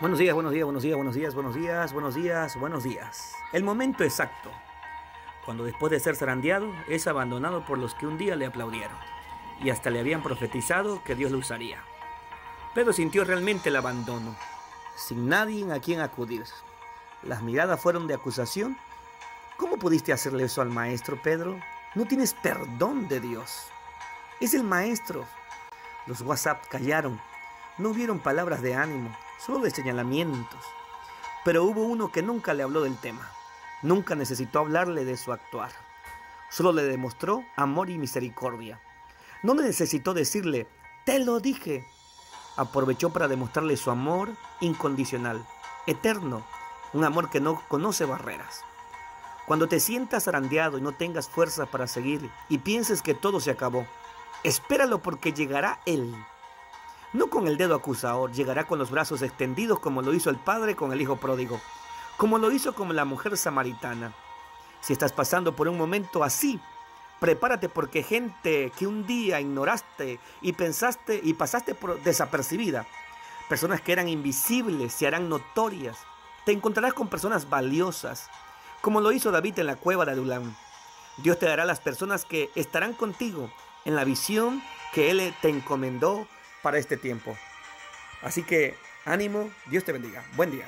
Buenos días, buenos días, buenos días, buenos días, buenos días, buenos días. El momento exacto, cuando después de ser zarandeado es abandonado por los que un día le aplaudieron y hasta le habían profetizado que Dios lo usaría. Pedro sintió realmente el abandono, sin nadie a quien acudir. Las miradas fueron de acusación. ¿Cómo pudiste hacerle eso al maestro, Pedro? No tienes perdón de Dios. Es el maestro. Los WhatsApp callaron. No hubieron palabras de ánimo solo de señalamientos. Pero hubo uno que nunca le habló del tema, nunca necesitó hablarle de su actuar, solo le demostró amor y misericordia. No necesitó decirle, te lo dije. Aprovechó para demostrarle su amor incondicional, eterno, un amor que no conoce barreras. Cuando te sientas arandeado y no tengas fuerza para seguir y pienses que todo se acabó, espéralo porque llegará Él no con el dedo acusador, llegará con los brazos extendidos como lo hizo el padre con el hijo pródigo, como lo hizo con la mujer samaritana. Si estás pasando por un momento así, prepárate porque gente que un día ignoraste y pensaste y pasaste por desapercibida, personas que eran invisibles se harán notorias. Te encontrarás con personas valiosas, como lo hizo David en la cueva de Adulán. Dios te dará las personas que estarán contigo en la visión que Él te encomendó para este tiempo. Así que ánimo, Dios te bendiga. Buen día.